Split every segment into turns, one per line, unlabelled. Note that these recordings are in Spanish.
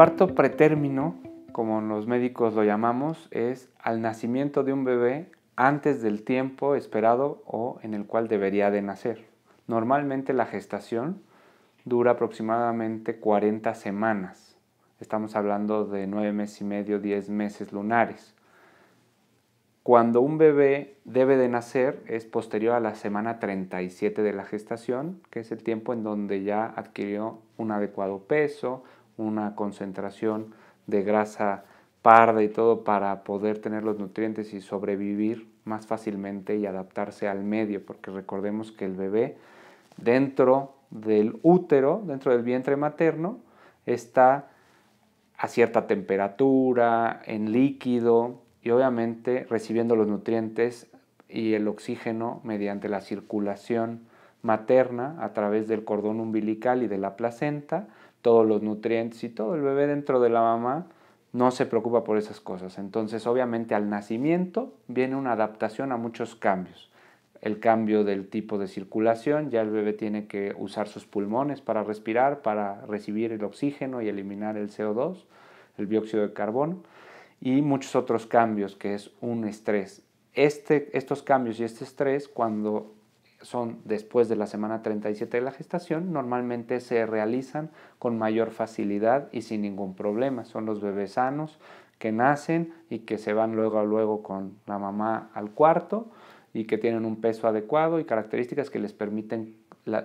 parto pretérmino, como los médicos lo llamamos, es al nacimiento de un bebé antes del tiempo esperado o en el cual debería de nacer. Normalmente la gestación dura aproximadamente 40 semanas. Estamos hablando de 9 meses y medio, 10 meses lunares. Cuando un bebé debe de nacer es posterior a la semana 37 de la gestación, que es el tiempo en donde ya adquirió un adecuado peso, una concentración de grasa parda y todo para poder tener los nutrientes y sobrevivir más fácilmente y adaptarse al medio, porque recordemos que el bebé dentro del útero, dentro del vientre materno, está a cierta temperatura, en líquido y obviamente recibiendo los nutrientes y el oxígeno mediante la circulación materna a través del cordón umbilical y de la placenta, todos los nutrientes y todo el bebé dentro de la mamá no se preocupa por esas cosas. Entonces, obviamente al nacimiento viene una adaptación a muchos cambios. El cambio del tipo de circulación, ya el bebé tiene que usar sus pulmones para respirar, para recibir el oxígeno y eliminar el CO2, el dióxido de carbono, y muchos otros cambios que es un estrés. Este, estos cambios y este estrés, cuando son después de la semana 37 de la gestación, normalmente se realizan con mayor facilidad y sin ningún problema. Son los bebés sanos que nacen y que se van luego a luego con la mamá al cuarto y que tienen un peso adecuado y características que les permiten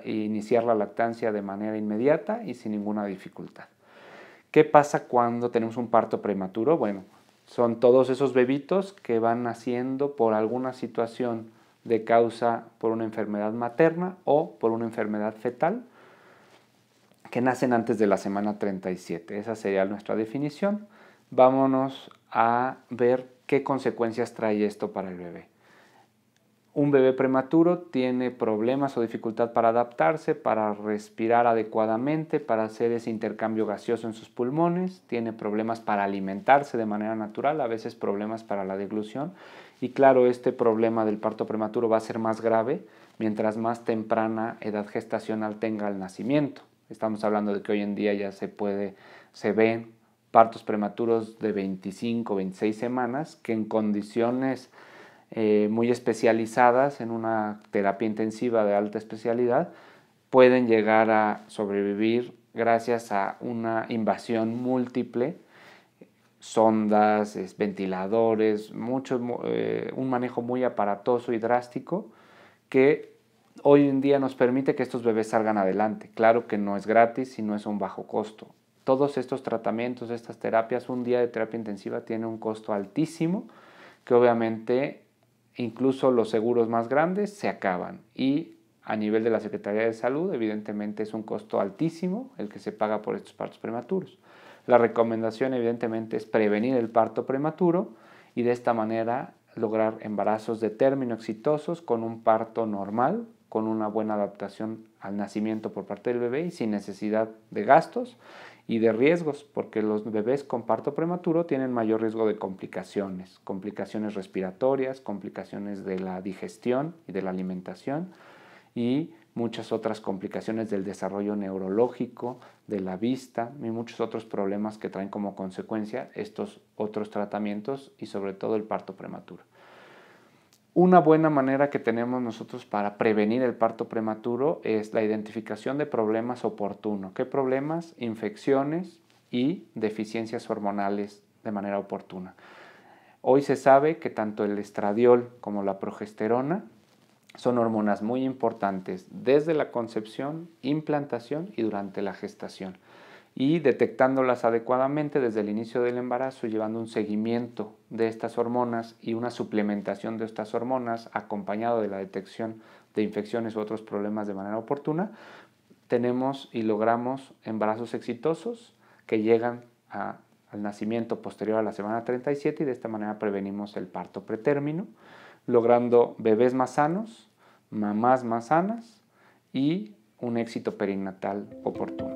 iniciar la lactancia de manera inmediata y sin ninguna dificultad. ¿Qué pasa cuando tenemos un parto prematuro? Bueno, son todos esos bebitos que van naciendo por alguna situación de causa por una enfermedad materna o por una enfermedad fetal que nacen antes de la semana 37. Esa sería nuestra definición. Vámonos a ver qué consecuencias trae esto para el bebé. Un bebé prematuro tiene problemas o dificultad para adaptarse, para respirar adecuadamente, para hacer ese intercambio gaseoso en sus pulmones, tiene problemas para alimentarse de manera natural, a veces problemas para la deglución y claro, este problema del parto prematuro va a ser más grave mientras más temprana edad gestacional tenga el nacimiento. Estamos hablando de que hoy en día ya se puede, se ven partos prematuros de 25, 26 semanas que en condiciones eh, muy especializadas en una terapia intensiva de alta especialidad pueden llegar a sobrevivir gracias a una invasión múltiple, sondas, ventiladores, mucho, eh, un manejo muy aparatoso y drástico que hoy en día nos permite que estos bebés salgan adelante. Claro que no es gratis y no es un bajo costo. Todos estos tratamientos, estas terapias, un día de terapia intensiva tiene un costo altísimo que obviamente incluso los seguros más grandes se acaban y a nivel de la Secretaría de Salud evidentemente es un costo altísimo el que se paga por estos partos prematuros. La recomendación evidentemente es prevenir el parto prematuro y de esta manera lograr embarazos de término exitosos con un parto normal, con una buena adaptación al nacimiento por parte del bebé y sin necesidad de gastos y de riesgos, porque los bebés con parto prematuro tienen mayor riesgo de complicaciones, complicaciones respiratorias, complicaciones de la digestión y de la alimentación y muchas otras complicaciones del desarrollo neurológico, de la vista y muchos otros problemas que traen como consecuencia estos otros tratamientos y sobre todo el parto prematuro. Una buena manera que tenemos nosotros para prevenir el parto prematuro es la identificación de problemas oportunos. ¿Qué problemas? Infecciones y deficiencias hormonales de manera oportuna. Hoy se sabe que tanto el estradiol como la progesterona son hormonas muy importantes desde la concepción, implantación y durante la gestación. Y detectándolas adecuadamente desde el inicio del embarazo, llevando un seguimiento de estas hormonas y una suplementación de estas hormonas acompañado de la detección de infecciones u otros problemas de manera oportuna, tenemos y logramos embarazos exitosos que llegan al nacimiento posterior a la semana 37 y de esta manera prevenimos el parto pretérmino, logrando bebés más sanos, mamás más sanas y un éxito perinatal oportuno.